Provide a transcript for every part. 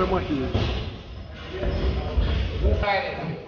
eu morri. Silence.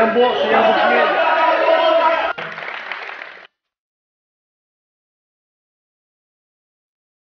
Sean bu, sean bu.